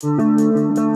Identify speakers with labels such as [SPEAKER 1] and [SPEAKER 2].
[SPEAKER 1] Música